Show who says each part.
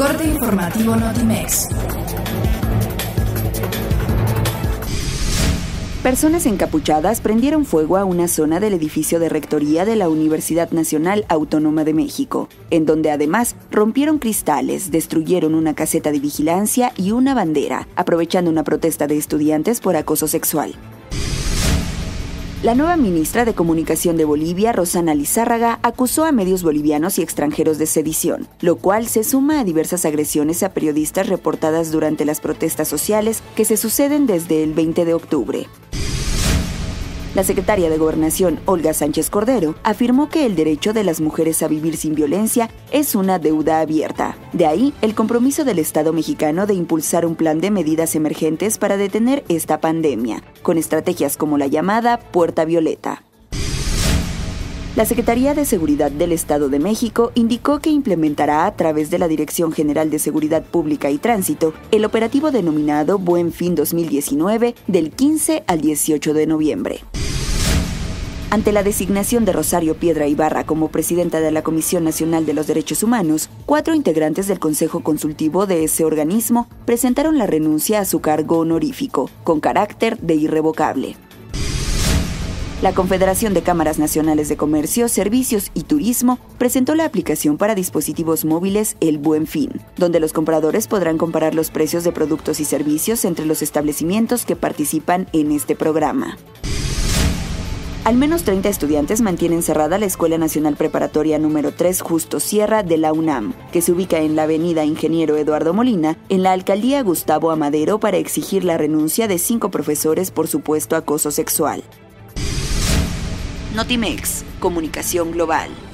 Speaker 1: corte informativo Notimex.
Speaker 2: Personas encapuchadas prendieron fuego a una zona del edificio de rectoría de la Universidad Nacional Autónoma de México, en donde además rompieron cristales, destruyeron una caseta de vigilancia y una bandera, aprovechando una protesta de estudiantes por acoso sexual. La nueva ministra de Comunicación de Bolivia, Rosana Lizárraga, acusó a medios bolivianos y extranjeros de sedición, lo cual se suma a diversas agresiones a periodistas reportadas durante las protestas sociales que se suceden desde el 20 de octubre. La secretaria de Gobernación, Olga Sánchez Cordero, afirmó que el derecho de las mujeres a vivir sin violencia es una deuda abierta. De ahí el compromiso del Estado mexicano de impulsar un plan de medidas emergentes para detener esta pandemia, con estrategias como la llamada Puerta Violeta. La Secretaría de Seguridad del Estado de México indicó que implementará a través de la Dirección General de Seguridad Pública y Tránsito el operativo denominado Buen Fin 2019 del 15 al 18 de noviembre. Ante la designación de Rosario Piedra Ibarra como presidenta de la Comisión Nacional de los Derechos Humanos, cuatro integrantes del Consejo Consultivo de ese organismo presentaron la renuncia a su cargo honorífico, con carácter de irrevocable. La Confederación de Cámaras Nacionales de Comercio, Servicios y Turismo presentó la aplicación para dispositivos móviles El Buen Fin, donde los compradores podrán comparar los precios de productos y servicios entre los establecimientos que participan en este programa. Al menos 30 estudiantes mantienen cerrada la Escuela Nacional Preparatoria número 3 Justo Sierra de la UNAM, que se ubica en la avenida Ingeniero Eduardo Molina, en la alcaldía Gustavo Amadero, para exigir la renuncia de cinco profesores por supuesto acoso sexual. Notimex, Comunicación Global.